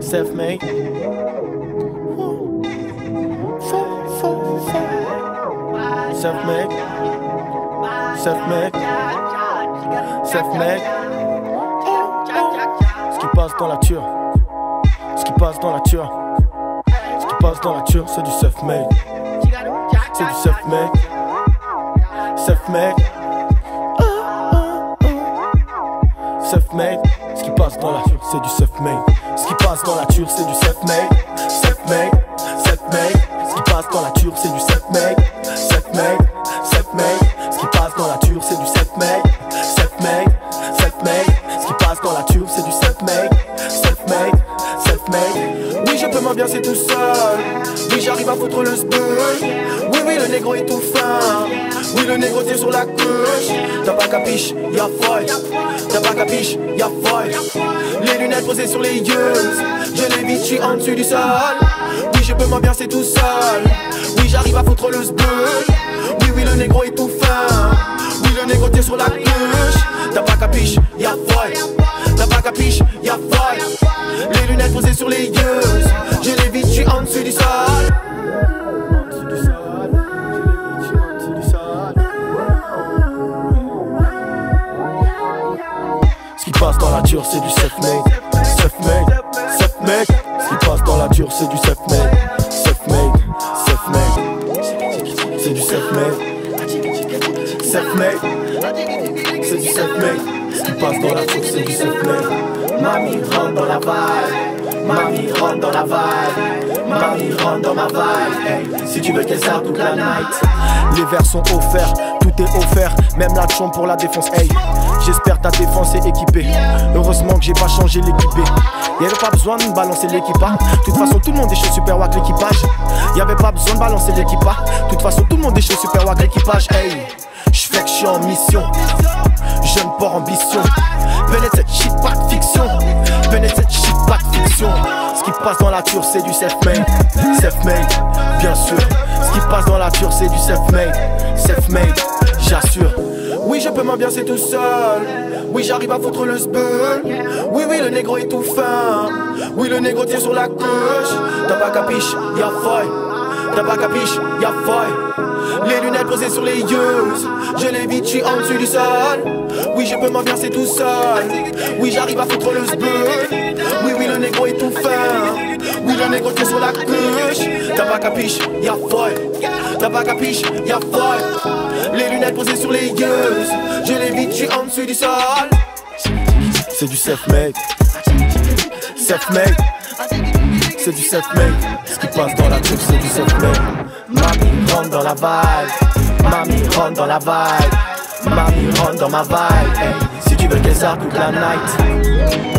Self-made. Self-made. Self-made. Self-made. Ce qui passe dans la ture. Ce qui passe dans la ture. Ce qui passe dans la ture, c'est du self-made. C'est du self-made. Self-made. Dans la c'est du self-made. Ce qui passe dans la ture, c'est du self-made. Self-made. Self-made. Ce qui passe dans la ture, c'est du self-made. Self-made. Self-made. Ce qui passe dans la ture, c'est du self-made. Self-made. Self-made. Ce qui passe dans la c'est du. Oui, je peux m'ambiancer tout seul. Oui, j'arrive à foutre le sbeul. Le négro est tout fin. Oui, le négro tire sur la couche. T'as pas capiche, y'a folle. T'as pas capiche, y'a folle. Les lunettes posées sur les yeux. Je les j'suis en dessus du sol. Oui, je peux m'ambiancer tout seul. Oui, j'arrive à foutre le sbeul. Oui, oui, le négro est tout fin. Oui, le négro tire sur la couche. T'as pas capiche, y'a folle. T'as pas capiche, y'a folle. Les lunettes posées sur les yeux. Je les j'suis en dessous du sol. Qui passe dans la nature, c'est du self-made. Self-made, self-made. Ce qui passe dans la nature, c'est du self-made. Self-made, self-made. C'est du self-made. Self-made. C'est du self-made. Ce qui passe dans la nature, c'est du self-made. Mamie rentre dans la vibe. Mamie rentre dans la vibe. Mamie rentre dans ma vibe. Si tu veux qu'elle sorte toute la night. Les verres sont offerts, tout est offert, même l'action pour la défense. Hey, j'espère ta défense est équipée. Heureusement que j'ai pas changé l'équipé. Y'avait pas besoin de balancer l'équipage. De toute façon, tout le monde est chaud super wack l'équipage. Y'avait pas besoin de balancer l'équipage. De toute façon, tout le monde est chaud super wack l'équipage. Hey, j'fais que j'suis en mission. Jeune port ambition. Venez cette shit, pas de fiction. Venez cette shit, pas de fiction. Ce qui passe dans la nature, c'est du self-made. Self-made, bien sûr. Ce qui passe dans la nature, c'est du self-made. Self-made, j'assure. Oui, je peux m'ambiancer tout seul. Oui, j'arrive à foutre le sbeul. Oui, oui, le négro est tout fin. Oui, le négro tire sur la gauche. T'as pas capiche, y'a folle. T'as pas capiche, y'a folle. Les lunettes posées sur les yeux. Je les vite, j'suis en dessous du sol. Oui, je peux m'ambiancer tout seul. Oui, j'arrive à foutre le sbeul. Oui, oui, le négro est tout fin. Oui, le négro tire sur la gauche. T'as pas capiche, y'a folle. T'as pas capiche, y'a folle. Les Je les vite, j'suis en dessous du sol. C'est du self-made. Self-made. C'est du self-made. Ce qui passe dans la tube, c'est du self-made. Mamie rentre dans la vibe. Mamie rentre dans la vibe. Mamie rentre dans ma vibe. Si tu veux qu'elle sorte toute la night.